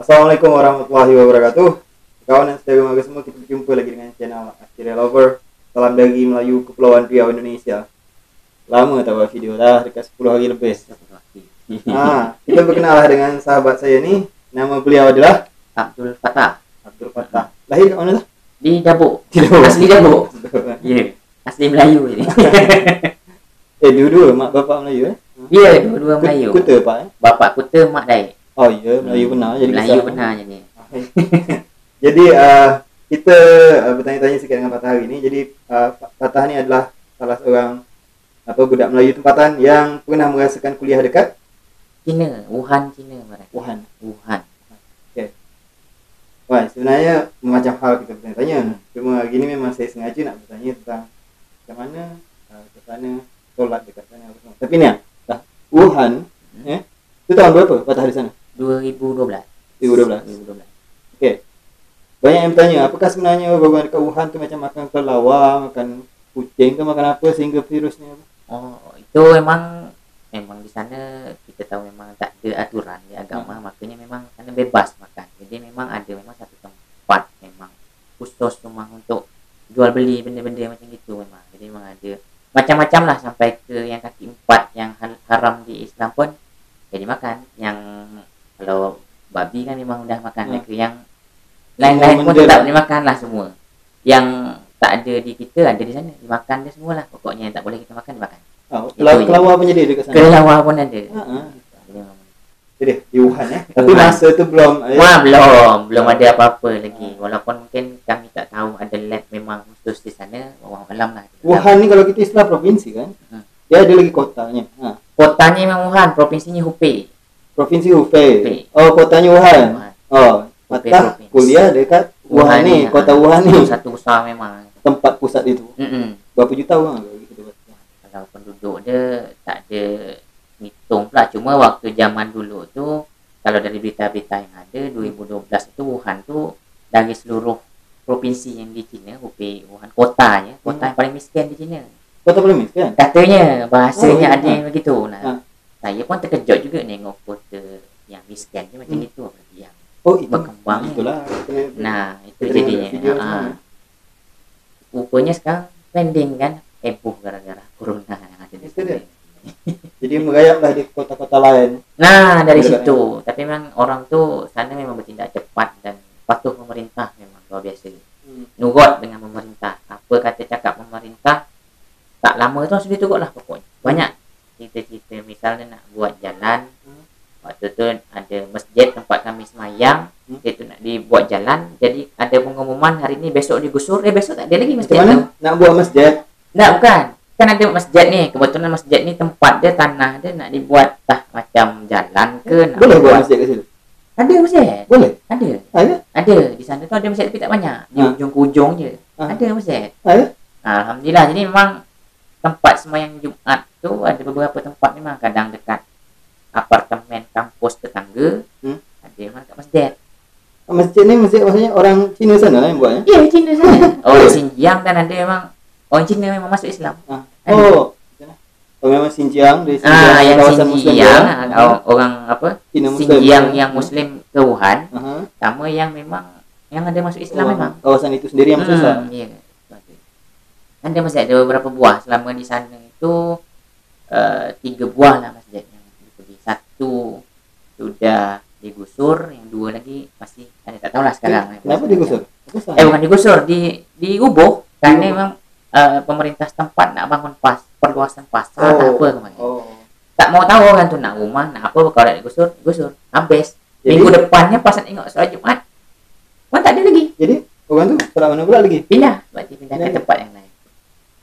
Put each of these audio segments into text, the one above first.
Assalamualaikum warahmatullahi wabarakatuh Kawan dan saudara mara semua kita berjumpa lagi dengan channel Akhirnya Lover Salam dari Melayu Kepulauan Riau Indonesia Lama tak buat video dah dekat 10 hari lebih ha, Kita berkenal lah dengan sahabat saya ni Nama beliau adalah Abdul Fatah Abdul Fattah Lahir kat mana lah? di Dabuk. Di Dabuk. Asli Dabuk. Ya. Yeah. Asli Melayu ni. Eh dua-dua mak bapak Melayu eh Ya, yeah, dua-dua Melayu. Kuta pak eh Bapa kuta, mak Dai. Oh ya Melayu benar jadi Melayu besar. benar jadi. Jadi uh, kita uh, bertanya-tanya sikit dengan Patah hari ni. Jadi uh, Patah ni adalah salah seorang apa budak Melayu tempatan yang pernah merasakan kuliah dekat Cina, Wuhan, Cina barang. Wuhan. Wuhan. Wah, sebenarnya macam hal kita bertanya-tanya. Cuma hari ni memang saya sengaja nak bertanya tentang macam mana uh, ke sana solat dekat sana apa semua. Tapi ni ah, Wuhan eh tu tahun berapa Patah di sana? 2012. 2012. 2012. Banyak yang bertanya, apakah sebenarnya orang dekat Wuhan tu macam makan kelawar, makan kucing ke makan apa sehingga virusnya? Oh, itu memang memang di sana kita tahu memang tak ada aturan di agama, makanya memang sana bebas makan. Jadi memang ada memang satu tempat memang khusus memang untuk jual beli benda-benda macam gitu memang. Jadi memang ada macam-macam lah dah makan Hmm. hmm. yang lain-lain pun benda tetap lah. lah semua. Yang tak ada di kita ada di sana dimakan dia semua lah pokoknya yang tak boleh kita makan dimakan Oh, Itu kelawar, kelawar pun jadi dekat sana. kelelawar pun ada Ha, ha. Jadi di Wuhan eh. Tapi Wuhan. masa tu belum eh, Wah belum belum Ah. ada apa-apa lagi walaupun mungkin kami tak tahu ada lab memang khusus di sana Allah malam lah Wuhan ni kalau kita istilah provinsi kan. Hmm. Dia ada lagi kotanya. Ha. kotanya memang Wuhan provinsinya Hubei Provinsi Hubei. Hubei. Oh, kotanya Wuhan. Wuhan. Oh, Patah provinsi. kuliah dekat Wuhan, ni, ah, kota Wuhan ni. satu besar memang Tempat pusat itu. Mm-mm. Berapa juta orang kalau penduduk dia tak ada hitung pula cuma waktu zaman dulu tu kalau dari berita-berita yang ada 2012 itu Wuhan tu dari seluruh provinsi yang di China Hubei Wuhan kotanya kota Hmm. yang paling miskin di China Kota paling miskin. katanya bahasanya Oh, ada yang begitu nah Ha. saya pun terkejut juga tengok kota yang miskin macam Hmm. itu Oh, itu. Berkembang. Itulah. Kena- nah itu tengok jadinya ha. semua. rupanya sekarang trending kan heboh gara-gara corona yang Jadi merayaplah di kota-kota lain. Nah dari Dekat situ, tapi memang orang tu sana memang bertindak cepat dan patuh pemerintah memang luar biasa. Hmm. Nurut dengan pemerintah. Apa kata cakap pemerintah, tak lama tu sudah turut lah pokoknya. Banyak cerita-cerita misalnya nak buat jalan, Hmm. waktu tu ada masjid tempat kami semayang, Hmm. itu nak dibuat jalan, jadi ada pengumuman hari ni besok digusur, eh besok tak ada lagi Macam masjid mana nak buat masjid? Tak bukan. Kan ada masjid ni, kebetulan masjid ni tempat dia tanah dia nak dibuat tah macam jalan ke nak Boleh buat masjid kat situ? Ada masjid. Boleh. Ada. Ada? Ada. Di sana tu ada masjid tapi tak banyak. Di Ha. ujung ke ujung je. Ha. Ada masjid. Ada? Alhamdulillah. Jadi memang tempat semayang Jumaat tu ada beberapa tempat memang kadang dekat apartemen kampus tetangga. Hmm. Memang dekat masjid. Masjid ni masjid maksudnya orang Cina sana lah yang buatnya. Ya, Cina sana. Orang Boleh. Xinjiang dan ada memang orang Cina memang masuk Islam. Ah. Ada. Oh. Oh memang Xinjiang dari Xinjiang Ah, yang kawasan Muslim Xinjiang, dia. ah, orang, orang apa? Cina Muslim. Xinjiang dia. yang Muslim ke Wuhan, Aha. sama yang memang yang ada masuk Islam Orang memang. Kawasan itu sendiri yang masuk Islam. Hmm, ya. Ada masjid ada beberapa buah selama di sana itu uh, tiga buah lah masjid yang. Satu sudah digusur, yang dua lagi masih ada tak tahulah sekarang. Kenapa digusur? Eh bukan digusur, di diubah Diubah. kerana memang uh, pemerintah setempat nak bangun pas perluasan pasar tak apa kemarin. Oh. Tak mau tahu orang tu nak rumah, nak apa kalau nak digusur, digusur. Habis. Jadi, Minggu depannya pas nak tengok solat Jumaat, pun tak ada lagi. jadi orang tu solat mana pula lagi? Pindah, berarti pindah ke Pindah. tempat yang lain.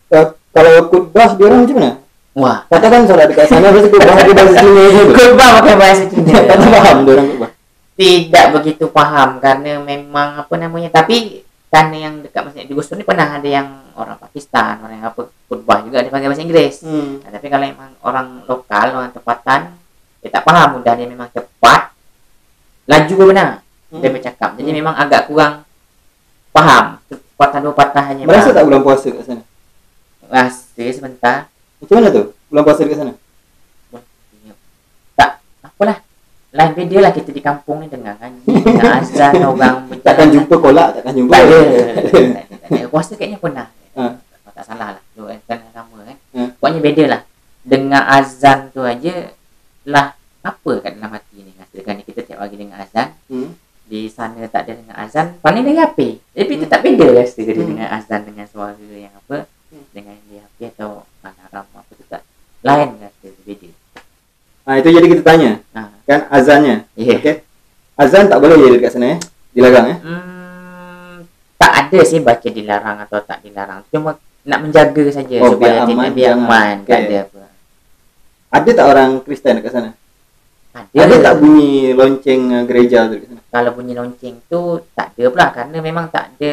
Uh, kalau khutbah dia orang macam mana? Wah, Katakan solat dekat sana pasti khutbah dia bahasa Cina je. khutbah pakai bahasa Cina. Tak tahu faham dia orang khutbah. Tidak begitu faham kerana memang apa namanya. Tapi kerana yang dekat masjid digusur ni pernah ada yang orang Pakistan, orang yang apa khutbah juga dia pakai bahasa Inggeris. Hmm. Nah, tapi kalau memang orang lokal, orang tempatan, dia tak faham mudah dia memang cepat. Laju pun benar Hmm. dia bercakap. Jadi Hmm. memang agak kurang faham. Patah dua patah hanya Merasa tak bulan puasa kat sana? Rasa sebentar. Macam mana tu? Bulan puasa dekat sana? Tak, apalah. Lain beda lah kita di kampung ni dengar kan. azan orang takkan jumpa kolak takkan jumpa tak ada tak ada puasa kayaknya pernah Ha. tak salah lah tu kan sama kan Ha. pokoknya beda lah dengar azan tu aja lah apa kat dalam hati ni ni kita tiap pagi dengar azan hmm. di sana tak ada dengar azan paling dari HP tapi Hmm. tetap beda rasa dia Hmm. dengan azan dengan suara yang apa Hmm. dengan di HP atau lain rasa beda ha, itu jadi kita tanya ha. kan azannya yeah. okey azan tak boleh jadi dekat sana eh dilarang eh Hmm, tak ada sih baca dilarang atau tak dilarang. Cuma nak menjaga saja Oh, supaya biar aman, biar aman. Tak Okey. ada apa. ada tak orang Kristen dekat sana Ada, ada tak bunyi lonceng uh, gereja tu dekat sana kalau bunyi lonceng tu tak ada pula kerana memang tak ada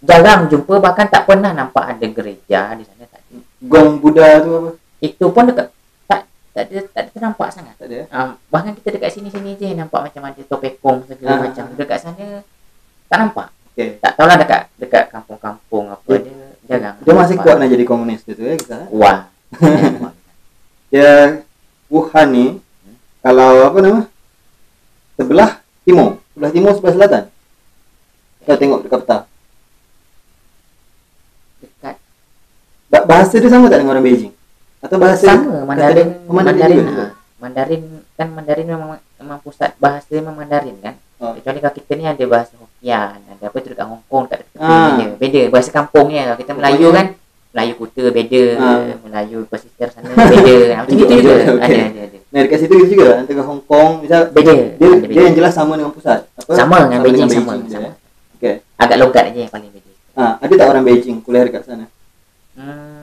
jarang jumpa bahkan tak pernah nampak ada gereja di sana tak ada. gong Buddha tu apa Itu pun dekat tak tak ada tak ada ternampak sangat. tak ada? Um, bahkan kita dekat sini-sini je nampak macam ada topekong segala Ah. macam dekat sana tak nampak. okey Tak tahulah dekat dekat kampung-kampung apa Dia- dia jarang. dia masih nampak. kuat nak jadi komunis tu tu eh kita? Wah. dia Wuhan ni kalau apa nama sebelah timur sebelah timur sebelah selatan kita tengok dekat peta dekat Ba- bahasa dia sama tak dengan orang Beijing atau bahasa sama Mandarin Mandarin Mandarin juga, ha. Mandarin kan Mandarin memang memang pusat bahasa dia memang Mandarin kan Oh. kecuali kalau kita ni ada bahasa Hokkien ada apa tu dekat Hong Kong dekat dekat Ah. beda beda bahasa kampungnya kalau kita Melayu kan Melayu Kuta beda Ah. Melayu pesisir sana beda macam gitu juga okey. ada ada ada nah dekat situ gitu juga antara Hong Kong misal beda dia, ada dia beda. yang jelas sama dengan pusat apa sama dengan Beijing sama dia, sama eh. Okey. agak logat aja yang paling beda Ah, ada tak orang Beijing kuliah dekat sana hmm,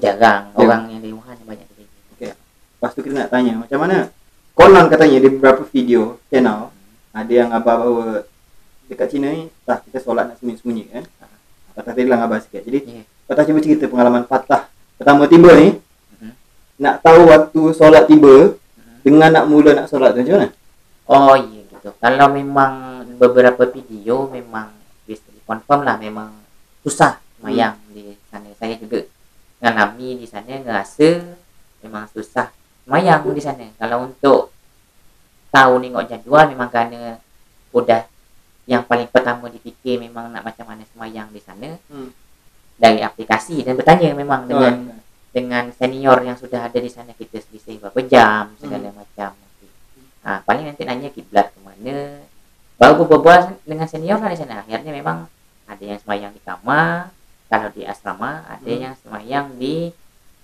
jarang Ya. orang yang dari Wuhan banyak di Okey. Lepas tu kita nak tanya macam mana konon katanya di beberapa video channel ada yang abah bahawa dekat China ni tak kita solat nak sembunyi-sembunyi kan patah tadi lah abah sikit jadi Ya. patah cuba cerita pengalaman patah pertama tiba ni Mhm. nak tahu waktu solat tiba Mhm. dengan nak mula nak solat tu macam mana Oh iya gitu. Kalau memang beberapa video memang dikonfirm lah memang susah semayang di sana. Saya juga mengalami di sana ngerasa memang susah. Semayang di sana. Kalau untuk tahu tengok jadual memang kerana udah yang paling pertama dipikir memang nak macam mana semayang di sana. Hmm. dari aplikasi dan bertanya memang dengan Oh, dengan senior yang sudah ada di sana kita selisih berapa jam segala macam. Ha, paling nanti nanya kiblat ke mana. Baru berbual dengan senior lah di sana. Akhirnya memang ada yang semayang di kamar kalau di asrama ada Hmm. yang semayang di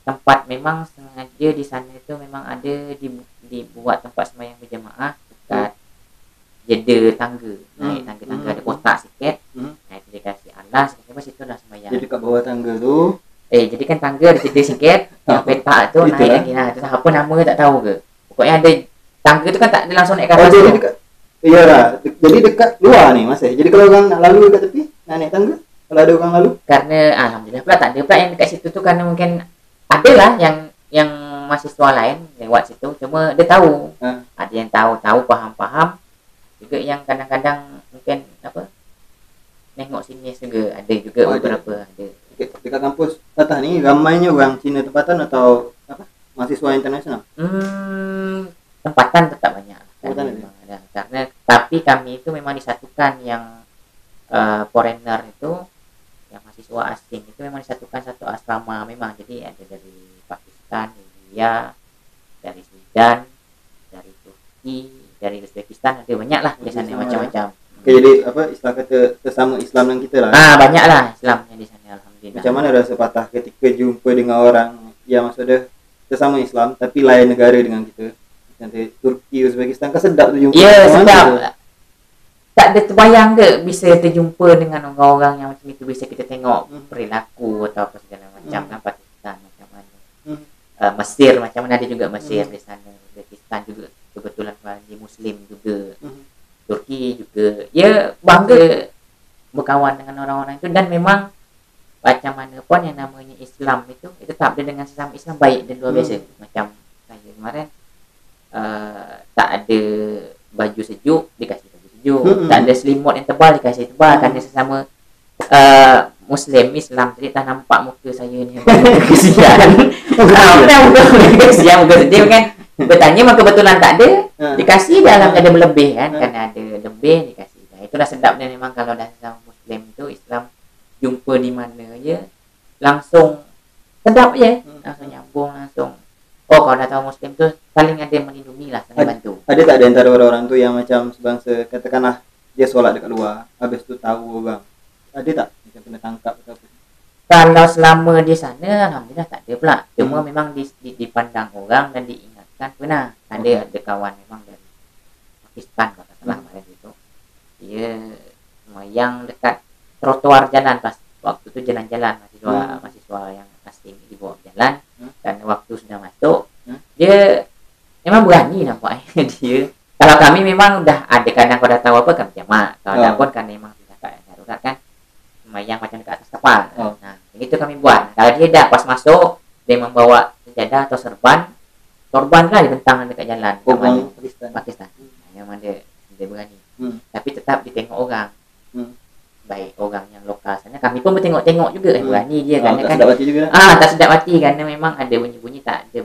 tempat memang sengaja di sana itu memang ada di, dibuat tempat semayang berjemaah dekat jeda tangga naik Hmm. tangga-tangga ada Hmm. kotak sikit Hmm. naik dia kasih alas lepas situ dah semayang jadi dekat bawah tangga tu Eh, jadi kan tangga ada jeda sikit Yang Apa? petak tu naik lagi lah Terus apa nama tak tahu ke Pokoknya ada Tangga tu kan tak ada langsung naik ke oh atas jadi tu dekat ya lah De- jadi dekat luar ni masih jadi kalau orang nak lalu dekat tepi nak naik tangga kalau ada orang lalu Kerana Alhamdulillah pula tak ada pula yang dekat situ tu Kerana mungkin Ada lah yang Yang mahasiswa lain lewat situ Cuma dia tahu Ha. Ada yang tahu Tahu faham-faham Juga yang kadang-kadang Mungkin apa Nengok sini juga Ada juga Oh, ada. beberapa Ada dekat, dekat kampus Fatah ni ramainya orang Cina tempatan atau apa mahasiswa internasional Hmm, tempatan tetap banyak. Kan, Tempatan ada? memang ada. Karena tapi kami itu memang disatukan yang uh, foreigner itu mahasiswa asing itu memang disatukan satu asrama memang. Jadi ada dari Pakistan, India, dari Sudan, dari Turki, dari Uzbekistan ada banyak lah Sama macam-macam. okay, jadi apa istilah kata sesama Islam dengan kita lah Ah banyak lah Islamnya di sana alhamdulillah. macam mana rasa Fatah ketika jumpa dengan orang yang maksudnya sesama Islam tapi lain negara dengan kita nanti Turki Uzbekistan kan sedap tu jumpa Ya mana sedap. Tak ada terbayang ke bisa terjumpa dengan orang-orang yang macam itu bisa kita tengok Hmm. perilaku atau apa segala macam Hmm. kan Pakistan macam mana. Hmm. Uh, Mesir macam mana ada juga Mesir Hmm. di sana. Uzbekistan juga kebetulan di Muslim juga. Mhm. Turki juga. Ya bangga berkawan dengan orang-orang itu dan memang macam mana pun yang namanya Islam itu itu tetap dia dengan sesama Islam baik dan luar Hmm. biasa macam saya kemarin uh, tak ada baju sejuk dikasih sejuk Hmm. tak ada selimut yang tebal dikasih tebal. Hmm. kerana sesama uh, Muslim Islam jadi tak nampak muka saya ni. Kesian. Ah, benar muka kesian. muka sedih kan? Bertanya memang kebetulan tak ada. Ha. dikasih dia alam Ha. ada lebih kan? Kan ada lebih dikasih nah, itulah sedapnya memang kalau dah sama muslim tu Islam jumpa di mana je langsung sedap je. Hmm. langsung nyambung langsung oh kalau dah tahu muslim tu saling ada melindungi lah saling Ada. bantu Ada tak di antara orang-orang tu yang macam sebangsa katakanlah dia solat dekat luar, habis tu tahu orang. Ada tak macam kena tangkap atau apa? kalau selama di sana alhamdulillah tak ada pula cuma Hmm. memang di, di, dipandang orang dan diingatkan pernah ada Okey. ada kawan memang dari Pakistan kalau tak salah Hmm. kemarin itu dia semayang dekat trotoar jalan pas waktu tu jalan-jalan mahasiswa Hmm. mahasiswa yang asing di bawah jalan Dan waktu sudah masuk dia memang berani nampaknya dia. Kalau kami memang dah ada kadang kau dah tahu apa kan jamak. Kalau Oh. dah pun kan memang sudah tak darurat kan semayang macam dekat atas kapal. Oh. nah begitu kami buat. Kalau dia dah pas masuk dia membawa sejadah atau serban sorban lah dibentang dekat jalan. Oh, Nama dia orang Pakistan. Pakistan Nah, memang dia dia berani Hmm. tapi tetap ditengok orang Hmm. baik orang yang lokal sana bertengok-tengok juga eh, Hmm. berani dia kerana tak kan sedap hati juga. ah tak sedap hati kerana memang ada bunyi-bunyi tak ada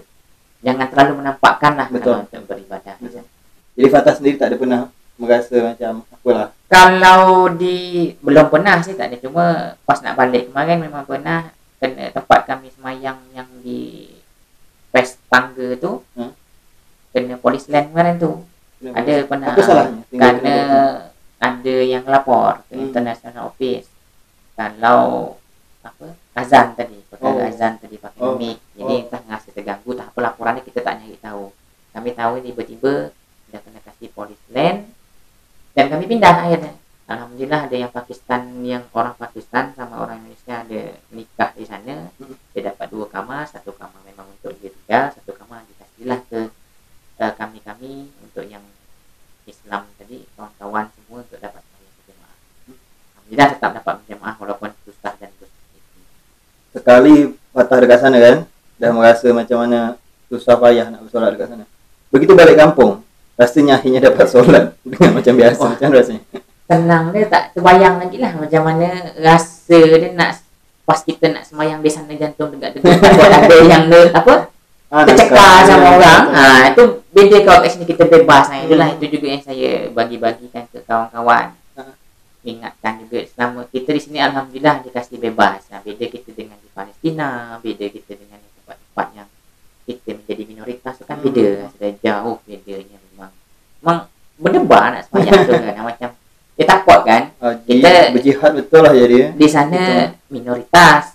jangan terlalu menampakkan lah Betul. kalau untuk beribadah Betul. Jadi Fatah sendiri tak ada pernah merasa macam apalah. kalau di belum pernah sih tak ada cuma pas nak balik kemarin memang pernah kena tempat kami semayang yang di pes tangga tu Hmm. kena polis land kemarin tu ada pernah Apa salahnya? Tinggal kerana kena- ada yang lapor ke Hmm. international office kalau apa azan tadi perkara Oh. azan tadi pakai Oh. mic jadi Oh. entah rasa terganggu tak apa laporannya kita tak nyari tahu kami tahu ni tiba-tiba dah kena kasih polis land dan kami pindah akhirnya Alhamdulillah ada yang Pakistan yang orang Pakistan sama orang Indonesia ada nikah di sana Hmm. dia dapat dua kamar satu kamar memang untuk dia tinggal satu kamar dikasihlah ke uh, kami-kami untuk yang Islam tadi kawan-kawan semua untuk dapat sembahyang berjemaah. Alhamdulillah tetap dapat walaupun susah dan susah. sekali Fatah dekat sana kan, dah merasa macam mana susah payah nak bersolat dekat sana. Begitu balik kampung, rasanya akhirnya dapat solat dengan macam biasa. Wah. Macam rasanya? Tenang dia tak terbayang lagi lah macam mana rasa dia nak pas kita nak semayang di sana jantung degat-degat takut ada yang le, apa Ah, tercekar sama orang ha, itu beza kalau kat sini kita bebas nah, itulah itu juga yang saya bagi-bagikan ke kawan-kawan. Ingatkan juga selama kita di sini Alhamdulillah dikasih bebas. Nah, beda kita dengan di Palestina beda kita dengan tempat-tempat yang kita menjadi minoritas tu kan Hmm. beda. Sudah jauh bedanya memang. Memang berdebar nak semayang tu kan. Macam dia takut kan? Ah, Kita- berjihad betul lah jadi. di sana minoritas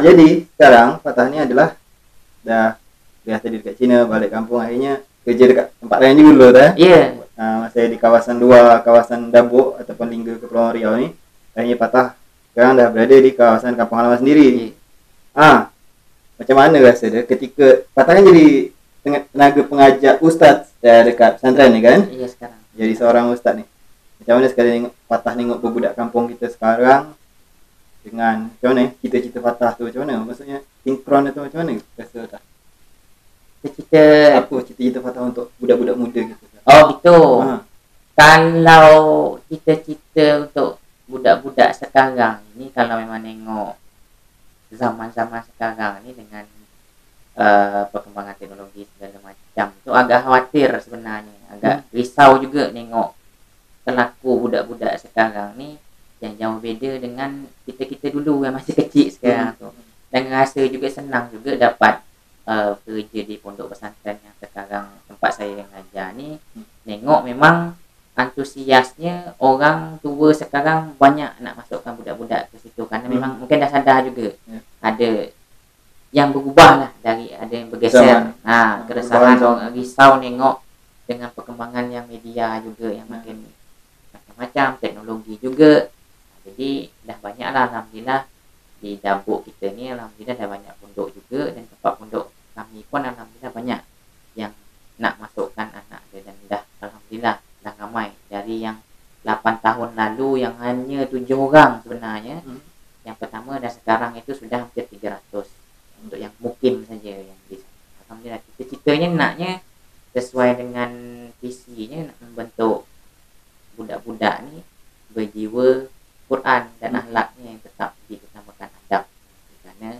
jadi sekarang Fatah ni adalah dah biasa di dekat China, balik kampung akhirnya kerja dekat tempat lain juga dulu tak? ya. Uh, masa di kawasan luar kawasan Dabuk ataupun Lingga Kepulauan Riau ni akhirnya patah. Sekarang dah berada di kawasan kampung halaman sendiri. Ya. Ah macam mana rasa dia ketika patah kan jadi tenaga pengajar ustaz dah dekat pesantren ni kan? Ya sekarang. Jadi seorang ustaz ni. Macam mana sekali tengok patah tengok budak kampung kita sekarang dengan macam mana cita-cita patah tu macam mana? Maksudnya sinkron tu macam mana rasa tak? Kita apa cita-cita patah untuk budak-budak muda gitu? Oh gitu. Ha. kalau cita-cita untuk budak-budak sekarang ini kalau memang tengok zaman-zaman sekarang ni dengan uh, perkembangan teknologi segala macam tu agak khawatir sebenarnya. Agak risau juga tengok kelaku budak-budak sekarang ni yang jauh beda dengan kita-kita dulu yang masih kecil sekarang tu dan rasa juga senang juga dapat uh, kerja di pondok pesantren yang sekarang tempat saya mengajar ni tengok memang antusiasnya orang tua sekarang banyak nak masukkan budak-budak ke situ kerana Hmm. memang mungkin dah sadar juga Ya. ada yang berubah lah dari ada yang bergeser Zaman. ha, Ah, keresahan orang risau tengok dengan perkembangan yang media juga yang Ya. makin macam-macam teknologi juga jadi dah banyaklah alhamdulillah di dapur kita ni alhamdulillah dah banyak pondok juga. Dan tempat pondok kami pun alhamdulillah banyak yang nak masukkan anak dia. Dan dah alhamdulillah dah ramai. Dari yang 8 tahun lalu yang hanya 7 orang sebenarnya hmm. yang pertama dan sekarang itu sudah hampir 300 untuk yang mukim saja yang di alhamdulillah kita ceritanya naknya sesuai dengan visinya nak membentuk budak-budak ni berjiwa dan Hmm. akhlaknya yang tetap diutamakan adab. Karena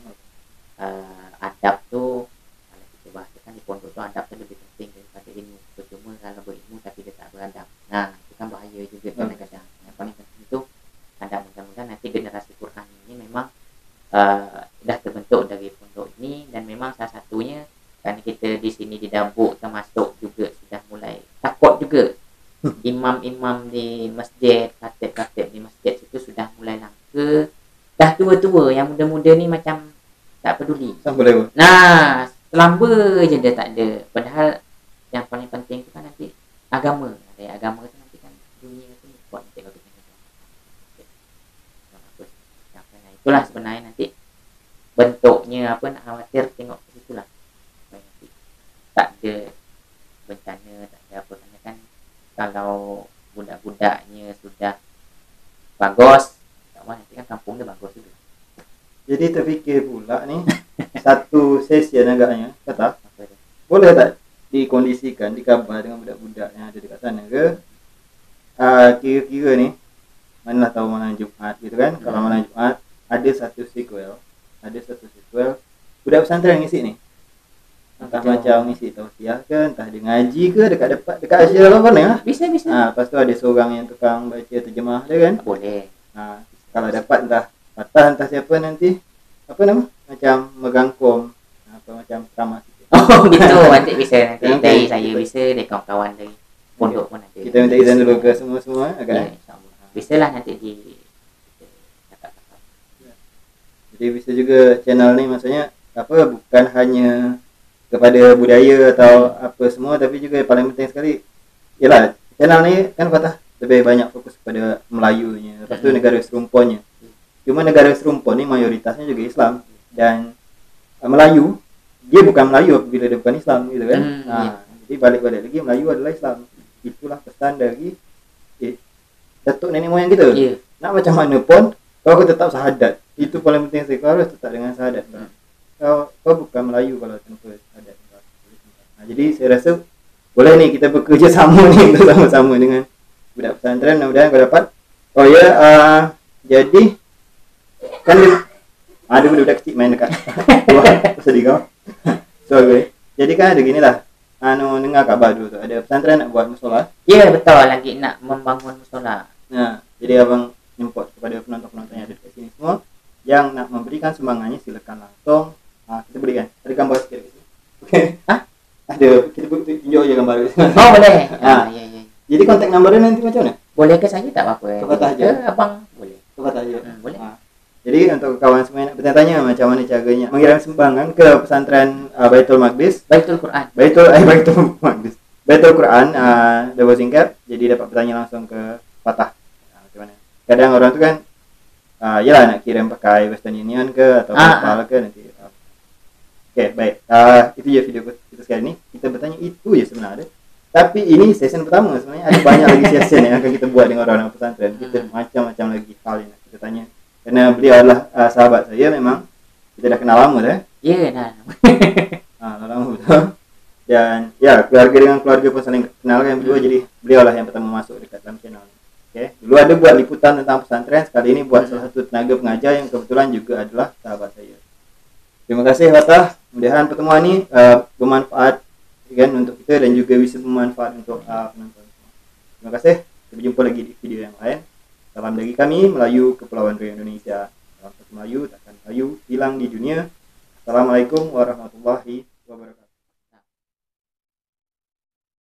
uh, adab tu kalau kita bahasakan di pondok tu adab tu lebih penting daripada ilmu. Percuma kalau berilmu tapi dia tak beradab. Nah itu kan bahaya juga Hmm. kadang-kadang. Yang paling penting itu adab. Mudah-mudahan nanti generasi Quran ini memang uh, dah terbentuk dari pondok ini dan memang salah satunya kerana kita di sini di Dabuk termasuk juga sudah mulai takut juga. Imam-imam di masjid tua-tua yang muda-muda ni macam tak peduli. Sama boleh pun. nah selamba je dia tak ada. Padahal yang paling penting tu kan nanti agama. Dari agama tu nanti kan dunia tu buat nanti kalau kita Nah, itulah sebenarnya nanti bentuknya apa nak khawatir tengok ke situ lah. Nanti tak ada bencana tak ada apa. Kerana kan kalau budak-budaknya sudah bagus tak apa nanti kan kampung dia bagus juga Jadi terfikir pula ni satu session agaknya kata boleh tak dikondisikan dikabar dengan budak-budak yang ada dekat sana ke? Uh, kira-kira ni manalah tahu malam Jumaat gitu kan? Kalau Hmm. malam Jumaat ada satu sequel ada satu sequel budak pesantren ngisi ni. Entah Macam- macam ngisi tausiah ke entah dia ngaji ke dekat dekat dekat Asia apa mana bisa bisa. Ha, lepas tu ada seorang yang tukang baca terjemah dia kan? Boleh. Ha, kalau dapat entah patah entah siapa nanti. Apa nama? Macam megangkom apa macam sikit. Oh gitu nanti bisa. Nanti Nanti dari saya. Bisa dari kawan-kawan dari pondok pun ada. Kita minta izin dulu ke semua-semua ya, agak insyaAllah. Bisa lah nanti di cakap-cakap. Jadi bisa juga channel ni maksudnya apa bukan hanya kepada budaya atau apa semua tapi juga yang paling penting sekali ialah channel ni kan kata lebih banyak fokus kepada Melayunya. Lepas tu Hmm. negara serumpunnya cuma negara serumpun ni mayoritasnya juga Islam. Dan uh, Melayu dia bukan Melayu apabila dia bukan Islam gitu kan? Hmm, ha, jadi balik-balik lagi Melayu adalah Islam. Itulah pesan dari eh, datuk nenek moyang kita. Ya nak macam mana pun kau kau tetap sahadat. Itu paling penting sekali kau harus tetap dengan sahadat. Hmm. kau kau bukan Melayu kalau tanpa sahadat. Ha, jadi saya rasa boleh ni kita bekerja sama ni untuk sama-sama dengan budak pesantren. Mudah-mudahan kau dapat. Oh ya uh, jadi kan dia ada budak kecil main dekat Wah, sedih kau so okay. jadi kan ada gini lah anu dengar kabar dulu tu ada pesantren nak buat musola ya betul lagi nak membangun musola Nah, jadi abang import kepada penonton-penonton yang ada dekat sini semua yang nak memberikan sumbangannya silakan langsung ha, kita berikan. Ada gambar sikit dekat sini. Okey. Hah? Ada kita tunjuk je gambar dekat sini. oh boleh Ha. ah, ya ya Jadi kontak nombor dia nanti macam mana? boleh ke saya tak apa-apa Kau. Ke abang Jadi untuk kawan semua yang nak bertanya macam mana caranya mengirim sumbangan ke pesantren uh, Baitul Maqdis Baitul Quran Baitul eh Baitul Maqdis. Baitul Quran uh, double singkat jadi dapat bertanya langsung ke Fatah. Uh, macam mana? Kadang orang tu kan uh, yalah nak kirim pakai Western Union ke atau Ah, PayPal ke nanti. Uh. Okay, baik. Uh, itu je video kita sekali ni. Kita bertanya itu je sebenarnya. Tapi ini session pertama sebenarnya ada banyak lagi session yang akan kita buat dengan orang-orang pesantren. Kita Hmm. macam-macam lagi hal yang kita tanya. Kerana beliau adalah uh, sahabat saya memang kita dah kenal lama dah. eh. ya dah Ha, dah lama betul. Dan ya, keluarga dengan keluarga pun saling kenal kan berdua Hmm. jadi beliau lah yang pertama masuk dekat dalam channel ni. Okay. Dulu ada buat liputan tentang pesantren, sekali ini buat Hmm. salah satu tenaga pengajar yang kebetulan juga adalah sahabat saya. Terima kasih Fatah. Mudah-mudahan pertemuan ni uh, bermanfaat kan untuk kita dan juga bisa bermanfaat untuk uh, penonton semua. Terima kasih. Sampai jumpa lagi di video yang lain. Salam dari kami Melayu Kepulauan Riau Indonesia. Salam satu Melayu takkan Melayu hilang di dunia. Assalamualaikum warahmatullahi